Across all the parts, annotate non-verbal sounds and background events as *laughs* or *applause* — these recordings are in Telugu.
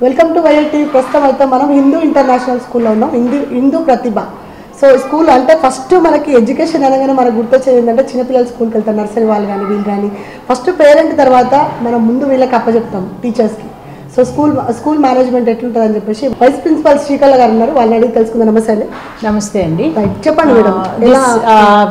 వెల్కమ్ టు వైఎల్ టీవీ ప్రస్తుతం అయితే మనం హిందూ ఇంటర్నేషనల్ స్కూల్లో ఉన్నాం. హిందూ హిందూ ప్రతిభ సో స్కూల్ అంటే ఫస్ట్ మనకి ఎడ్యుకేషన్ అనగానే మనకు గుర్తొచ్చేది ఏంటంటే చిన్నపిల్లలు స్కూల్కి వెళ్తారు నర్సరీ వాళ్ళు కానీ వీళ్ళు కానీ ఫస్ట్ పేరెంట్ తర్వాత మనం ముందు వీళ్ళకి అప్పచెప్తాం టీచర్స్కి సో స్కూల్ స్కూల్ మేనేజ్మెంట్ ఎట్లుంటుందని చెప్పేసి వైస్ ప్రిన్సిపల్ శ్రీకళ గారు ఉన్నారు వాళ్ళని అడిగి తెలుసుకుందాం నమస్తే అండి నమస్తే అండి Right. చెప్పండి మేడం ఎలా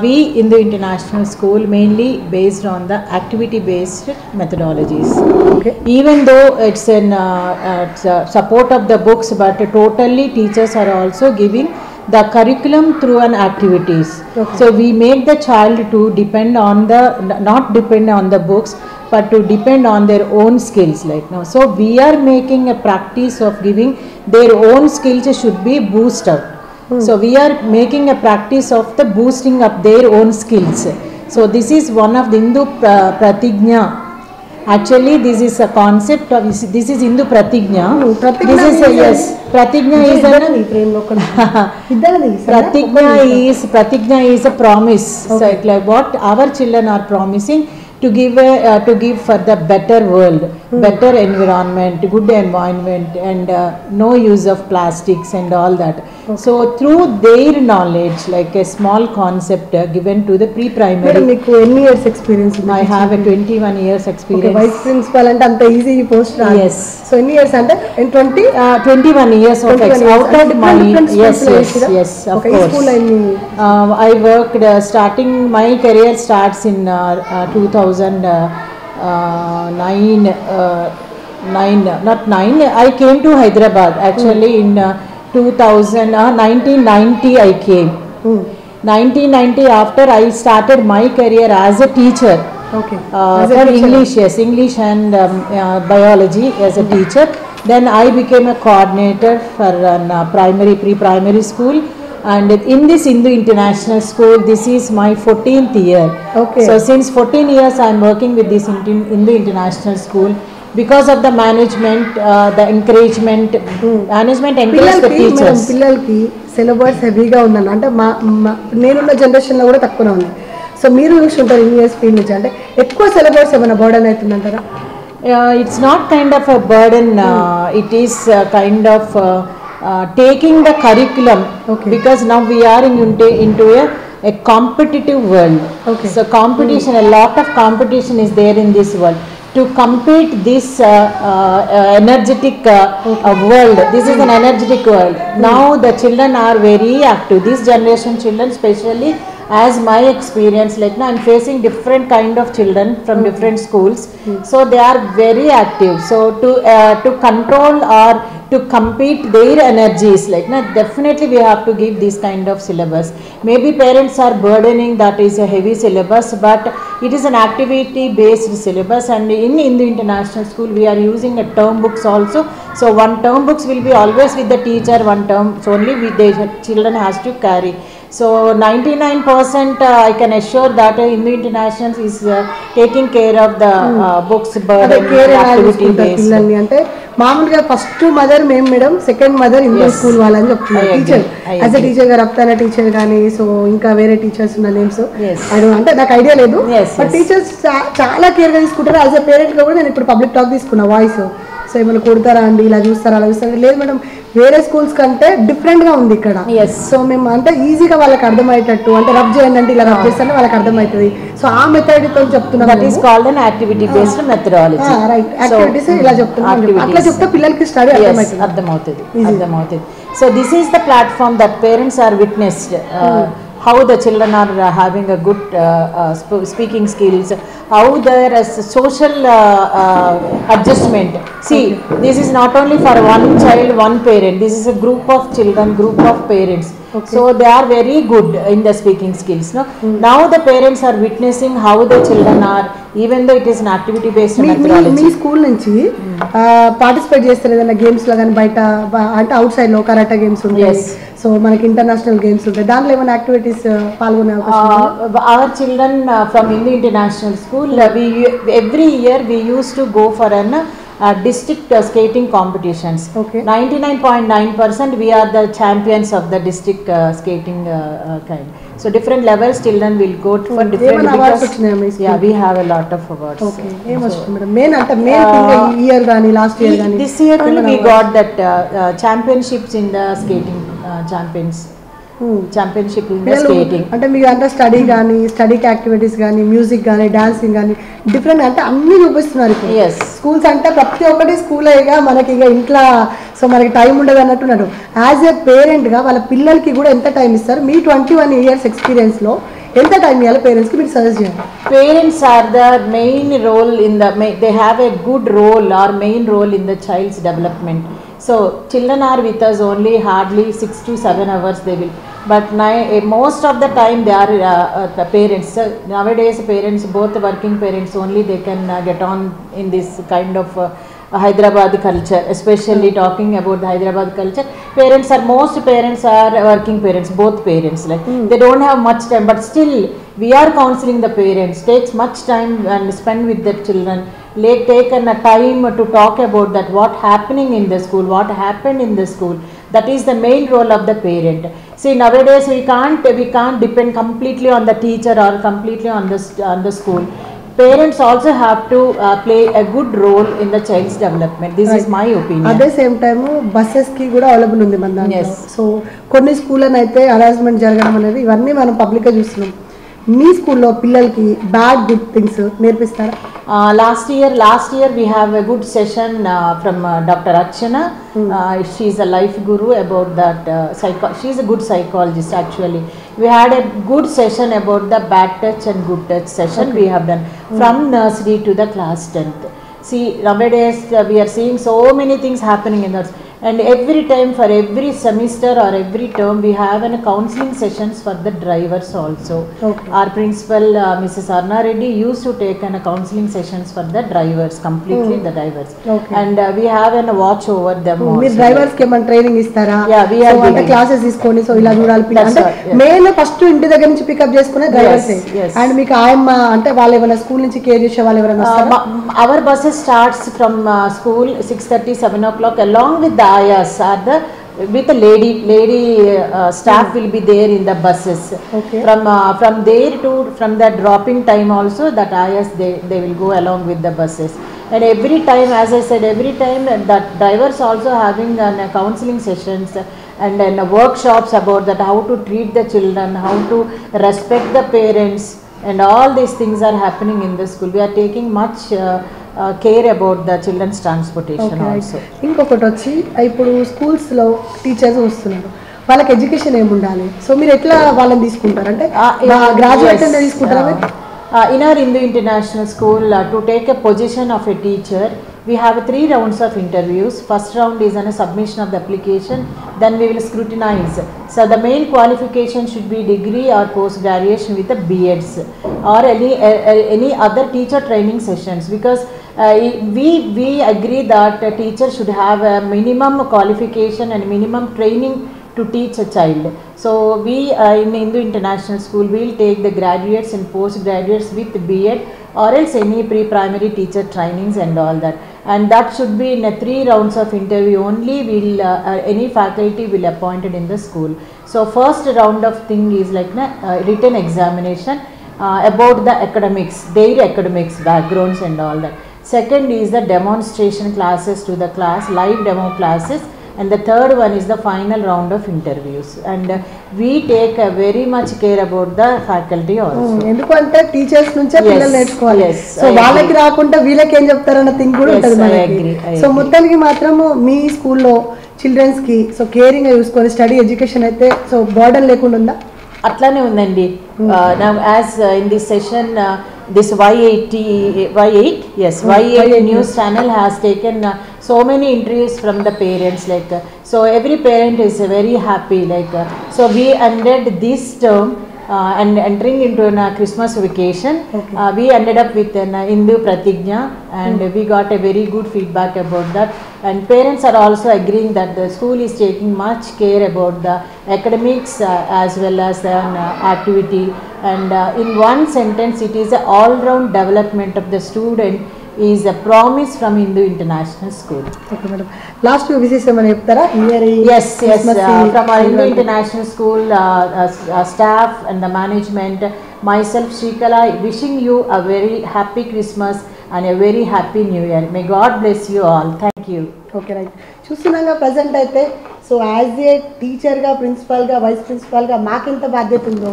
we in the international school mainly based on the activity based methodologies okay even though it's in uh, uh, it's, uh, support of the books but totally teachers are also giving the curriculum through an activities Okay. so we make the child to depend on the not depend on the books but to depend on their own skills like now so we are making a practice of giving. Their own skills should be boosted mm. so we are making a practice of the boosting of their own skills. So this is one of the hindu uh, pra actually this is a concept of this is hindu pratigya. this is a, yes pratigya *laughs* is is is. a promise. Okay. so like what our children are promising to give a, uh, to give for the better world mm. better environment good environment and uh, no use of plastics and all that okay. so through their knowledge like a small concept uh, given to the pre primary madam meeku any years experience i have a 21 years experience okay vice principal and anta easy post yes so any years ante in 20 uh, 21 years of experience. years. out of my yes yes yes of okay, course school I, mean. uh, I worked uh, starting my career starts in uh, uh, 2000 2009 uh, 9 not 9 I came to Hyderabad. Actually in uh, 2000 uh, 1990 I came. 1990 after I started my career as a teacher. Okay uh, for English, yes, English and um, uh, biology as a teacher. Then I became a coordinator for an uh, primary, pre-primary school. And in this Hindu international school this is my fourteenth year okay so since fourteen years I'm working with this Hindu international school because of the management the encouragement management teachers పిల్లలకి సిలబస్ హెవీగా ఉందని అంటే మా నేనున్న జనరేషన్లో కూడా తక్కువనే ఉంది. సో మీరు చూసి ఇన్ ఇయర్స్ ఫీల్ నుంచి. అంటే ఎక్కువ సిలబస్ ఏమైనా burden అవుతుందంటారా? It's not kind of a burden it is kind of uh, taking the curriculum Okay. because now we are in, into, into a, a competitive world. Okay. So competition, a lot of competition is there in this world. To compete this uh, uh, uh, energetic uh, uh, world, this is an energetic world. Now the children are very active. This generation children, especially as my experience, like now I'm facing different kind of children from different schools. So they are very active. So to to control or to compete their energies, like now definitely we have to give this kind of syllabus. Maybe parents are burdening that is a heavy syllabus, but it is an activity based syllabus. And in in the international school, we are using a term books also. So one term books will be always with the teacher. One term so only with the children has to carry. So 99% uh, I can assure that uh, Hindu International is uh, taking care of the uh, books burden activity based. మామూలుగా ఫస్ట్ మదర్ మేము madam second mother Yes. School వాళ్ళని చెప్తున్నారు. Teacher as agree. టీచర్ గారు అప్తాన టీచర్ కానీ సో ఇంకా వేరే టీచర్స్ ఉన్న నేమ్స్ Yes. అంటే నాకు ఐడియా లేదు బట్. టీచర్స్ చాలా కేర్గా తీసుకుంటారు యాజ్ ఎ పేరెంట్గా కూడా నేను ఇప్పుడు పబ్లిక్ టాక్ తీసుకున్నా వాయిస్ సో ఏమైనా కొడతారా అండి ఇలా చూస్తారా అలా చూస్తారా లేదు మేడం వేరే స్కూల్స్ కంటే డిఫరెంట్గా ఉంది ఇక్కడ. సో మేము అంటే ఈజీగా వాళ్ళకి అర్థమయ్యేటట్టు అంటే రబ్ చేయండి అంటే ఇలా రబ్ చేస్తే వాళ్ళకి అర్థమవుతుంది. సో ఆ మెథడ్తో చెప్తున్నాం methodology. రైట్ So, యాక్టివిటీస్ ఇలా చెప్తున్నాం అట్లా. చెప్తే పిల్లలకి స్టడీ అర్థమవుతుంది. అర్థమవుతుంది. So this is the platform that parents are witnessed how the children are uh, having a good uh, uh, sp speaking skills, how there is social adjustment. See, okay. this is not only for one child, one parent. This is a group of children, group of parents. Okay. So they are very good in the speaking skills. No? Mm. Now the parents are witnessing how the children are even though it is an activity based methodology me school నుంచి పార్టిసిపేట్ చేస్తారు ఏదైనా గేమ్స్లో కానీ బయట అంటే అవుట్ సైడ్లో కరాట గేమ్స్ ఉంటాయి. సో మనకి ఇంటర్నేషనల్ గేమ్స్ ఉంటాయి. దాంట్లో ఏమైనా యాక్టివిటీస్ పాల్గొనే our children from Hindi international school every year we use to go for an Uh, district uh, skating competitions. Okay. 99.9% we are the champions of the district uh, skating uh, uh, kind. So different levels children will go to for different because yeah we have a lot of awards. Okay. So, main main thing year last year. This year we got that championships in the skating champions. Skating. అంటే మీకు అంటే స్టడీ కానీ స్టడీకి యాక్టివిటీస్ కానీ మ్యూజిక్ కానీ డాన్సింగ్ కానీ డిఫరెంట్ అంటే అన్ని చూపిస్తున్నారు. స్కూల్స్ అంటే ప్రతి ఒక్కటి స్కూల్ ఇక మనకి ఇక ఇంట్లో సో మనకి టైం ఉండదు అన్నట్టున్నారు యాజ్ ఏ పేరెంట్గా వాళ్ళ పిల్లలకి కూడా ఎంత టైం ఇస్తారు మీ ట్వంటీ వన్ ఇయర్స్ ఎక్స్పీరియన్స్లో ఎంత టైం ఇవ్వాలి పేరెంట్స్కి మీరు సజెస్ట్ చేయండి are the main role in the, ma- they have a good role or main role in the child's development. So children are with us only hardly six to seven hours they will. But ni- eh, most of the time they are uh, uh, the parents. So nowadays parents, both working parents only they can uh, get on in this kind of uh, Hyderabad culture, especially talking about the Hyderabad culture. Parents are most parents are working parents, both parents. Like they don't have much time, but still we are counseling the parents. Takes much time and spend with the children. Like taken a time to talk about that what happening in the school, what happened in the school. That is the main role of the parent see nowadays we can't we can't depend completely on the teacher or completely on the on the school parents also have to play a good role in the child's development this is my opinion అదే సేమ్ టైమ్ బస్సెస్కి కూడా అవైలబుల్ ఉంది మన దాంట్లో. సో కొన్ని స్కూల్ అయితే అరేంజ్మెంట్ జరగడం అనేది ఇవన్నీ మనం పబ్లిక్గా చూస్తున్నాం. మీ స్కూల్లో పిల్లలకి బ్యాడ్ గుడ్ థింగ్స్ నేర్పిస్తారా Uh, a good session uh, from uh, Dr. Archana. Uh, she is a life guru about that. Uh, psycho- she is a good psychologist actually. We had a good session about the bad touch and good touch session we have done from nursery to the class 10th. See nowadays uh, we are seeing so many things happening in that. And every time for every semester or every term we have a counseling sessions for the drivers also. Okay. Our principal, uh, Mrs. Arna Reddy, used to take an, counseling sessions for the drivers, completely the drivers. Okay. And uh, we have an, watch over them మీరు also. డ్రైవర్స్కి ఏమైనా ట్రైనింగ్ ఇస్తారా we are So, అంటే. క్లాసెస్ తీసుకొని సో ఇలా చూడాలి అంటే. మెయిన్ ఫస్ట్ ఇంటి దగ్గర నుంచి పికప్ చేసుకునే డ్రైవర్స్. అండ్ మీకు ఆయమ్మ అంటే వాళ్ళు ఏమైనా స్కూల్ నుంచి కేర్ చేసే వాళ్ళు ఎవరైనా Uh, వస్తారా ma- our buses starts from uh, school 6:30, 7 o'clock along with the ayas are the with the lady lady uh, staff will be there in the buses. Okay. From uh, from there to from the dropping time also that ayas they they will go along with the buses. And every time, as I said, every time that drivers also having uh, counseling sessions and then workshops about that how to treat the children, how to respect the parents, and all these things are happening in the school. We are taking much uh, care about the children's transportation ఇంకొకటి వచ్చి ఇప్పుడు స్కూల్స్లో టీచర్స్ వస్తున్నారు. వాళ్ళకి ఎడ్యుకేషన్ ఏమి ఉండాలి సో మీరు ఎట్లా వాళ్ళని తీసుకుంటారు? అంటే graduation in our Hindu international school to take a position of a teacher we have three rounds of interviews. First round is on a submission of the application, then we will scrutinize. So the main qualification should be degree or post graduation with the BEds or any uh, any other teacher training sessions because uh, we we agree that a teacher should have a minimum qualification and minimum training to teach a child. So we uh, in Hindu International School will take the graduates and postgraduates with B.Ed or else any pre-primary teacher trainings and all that. And that should be in a three rounds of interview only. Will uh, uh, any faculty will appointed in the school. So first round of thing is like na, uh, written examination uh, about the academics, their academics backgrounds and all that. Second is the demonstration classes to the class, live demo classes and the third one is the final round of interviews. And uh, we take a very much care about the faculty also. ఎందుకంటే టీచర్స్ నుంచే పిల్లలు నేర్చుకోవాలి. సో వాళ్ళకి. రాకుండా వీళ్ళకి ఏం చెప్తారన్న థింగ్ కూడా ఉంటుంది మనకి. సో. మొత్తానికి మాత్రము మీ స్కూల్లో చిల్డ్రన్స్కి సో కేరింగ్ చూసుకొని స్టడీ ఎడ్యుకేషన్ అయితే సో బర్డన్ లేకుండా ఉందా? అట్లానే ఉందండి. నా as in this session this Y eighty Y eight S Y eight news channel has taken so many interviews from the parents like so every parent is very happy like so we ended this term uh, and entering into a uh, Christmas vacation, okay. uh, we ended up with an uh, Hindu Pratigna and mm. we got a very good feedback about that. And parents are also agreeing that the school is taking much care about the academics uh, as well as the activity. And in one sentence, it is an all-round development of the student is a promise from Hindu international school last విశేషం అని చెప్తారా? From Hindu international school staff and the management myself Srikala wishing you a very happy Christmas and a very happy new year may God bless you all thank you okay right చూస్తున్నాగా present అయితే సో యాజ్ ఏ టీచర్గా ప్రిన్సిపాల్గా వైస్ ప్రిన్సిపాల్గా ఎంత బాధ్యత ఉందో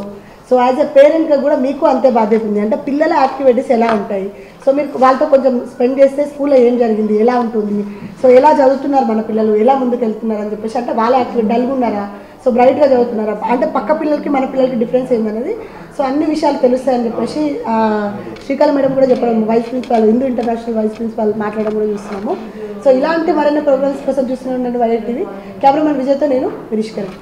సో యాజ్ అ పేరెంట్గా కూడా మీకు అంతే బాధ్యత ఉంది. అంటే పిల్లల యాక్టివిటీస్ ఎలా ఉంటాయి? సో మీరు వాళ్ళతో కొంచెం స్పెండ్ చేస్తే స్కూల్లో ఏం జరిగింది? ఎలా ఉంటుంది? సో ఎలా చదువుతున్నారు మన పిల్లలు? ఎలా ముందుకు వెళ్తున్నారు అని చెప్పేసి అంటే వాళ్ళ యాక్టివిటీ డల్గా ఉన్నారా? సో బ్రైట్గా చదువుతున్నారా? అంటే పక్క పిల్లలకి మన పిల్లలకి డిఫరెన్స్ ఏందనేది? సో అన్ని విషయాలు తెలుస్తాయని చెప్పేసి శ్రీకాళ మేడం కూడా చెప్పడం vice principal Hindu international vice principal మాట్లాడడం కూడా చూస్తున్నాము. సో ఇలాంటి మరిన్ని ప్రోగ్రామ్స్ కోసం చూస్తూనే ఉండండి వైఎట్ టీవీ కెమెరామెన్ విజయ్తో నేను విరీష్ కరణ్